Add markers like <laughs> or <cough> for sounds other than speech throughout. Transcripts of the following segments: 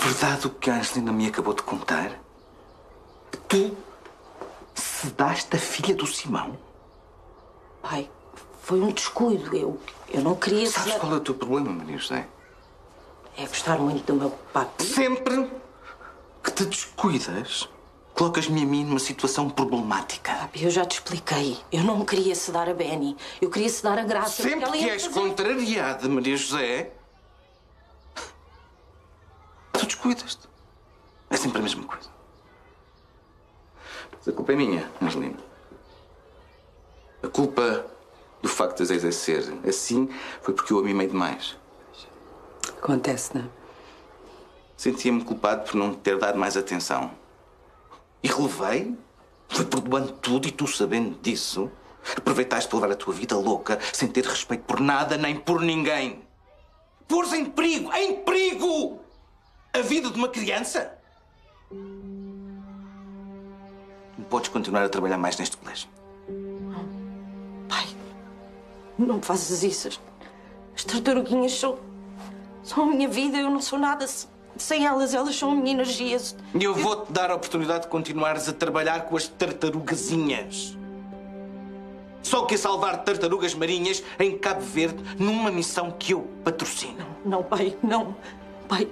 verdade o que a Angelina me acabou de contar? Tu sedaste a filha do Simão? Pai, foi um descuido. Eu, eu não queria... Sabes qual é o teu problema, Maria José? É gostar muito do meu pai. Sempre que te descuidas, colocas-me a mim numa situação problemática. Papi, eu já te expliquei. Eu não queria se dar a Benny. Eu queria se dar a Graça. Sempre que és fazer- contrariada, Maria José, tu descuidas-te. É sempre a mesma coisa. Mas a culpa é minha, Angelina. A culpa do facto de Azeis ser assim foi porque eu a mimei demais. Acontece, não é? Sentia-me culpado por não ter dado mais atenção. E relevei. Foi perdoando tudo e tu, sabendo disso, aproveitaste para levar a tua vida louca sem ter respeito por nada nem por ninguém. Pôs em perigo, em perigo, a vida de uma criança. Não podes continuar a trabalhar mais neste colégio. Pai, não fazes isso. As- As tartaruguinhas são. são a minha vida. Eu não sou nada se- sem elas. Elas são a minha energia. E eu vou-te dar a oportunidade de continuares a trabalhar com as tartarugazinhas. Só que a salvar tartarugas marinhas em Cabo Verde numa missão que eu patrocino. Não, pai, não. Pai,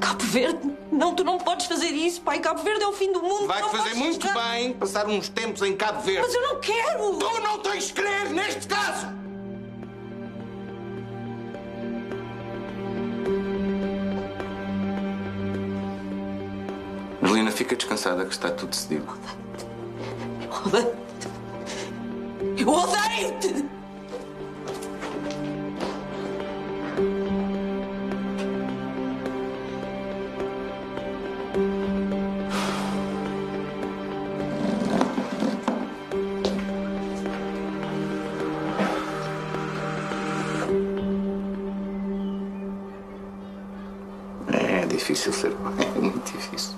Cabo Verde? Não, tu não podes fazer isso, pai. Cabo Verde é o fim do mundo. Não fazer muito chegar- bem passar uns tempos em Cabo Verde. Mas eu não quero! Tu não tens de querer neste caso! Angelina, fica descansada que está tudo decidido. Odeio-te! Eu odeio-te! Difícil ser pai, <laughs> é muito difícil.